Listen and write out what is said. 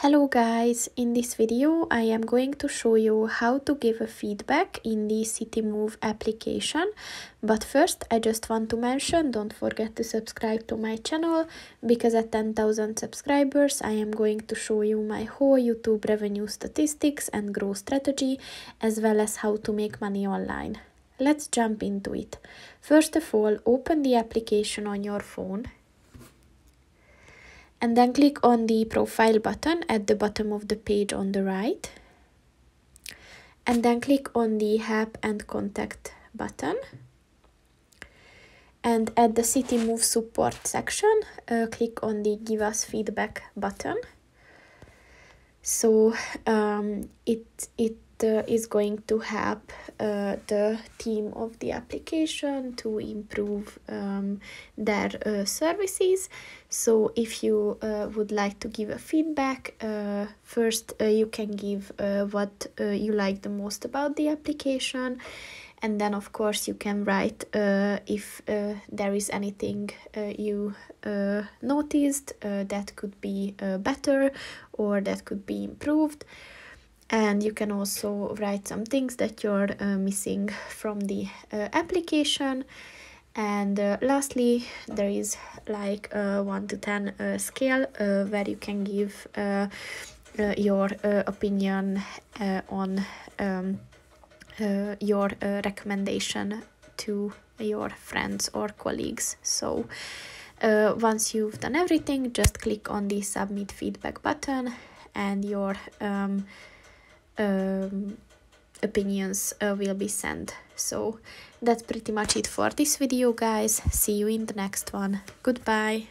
Hello guys, in this video I am going to show you how to give a feedback in the Citymove application. But first I just want to mention, don't forget to subscribe to my channel because at 10,000 subscribers I am going to show you my whole YouTube revenue statistics and growth strategy as well as how to make money online. Let's jump into it. First of all, open the application on your phone and then click on the profile button at the bottom of the page on the right. And then click on the help and contact button. And at the city move support section uh, click on the give us feedback button. So um, it it is going to help uh, the team of the application to improve um, their uh, services. So if you uh, would like to give a feedback, uh, first uh, you can give what you like the most about the application and then of course you can write if there is anything you noticed that could be better or that could be improved and you can also write some things that you're uh, missing from the uh, application. And uh, lastly there is like a 1 to 10 uh, scale uh, where you can give uh, your opinion on um, your recommendation to your friends or colleagues. So once you've done everything just click on the submit feedback button and your um, um, opinions uh, will be sent. So that's pretty much it for this video guys. See you in the next one. Goodbye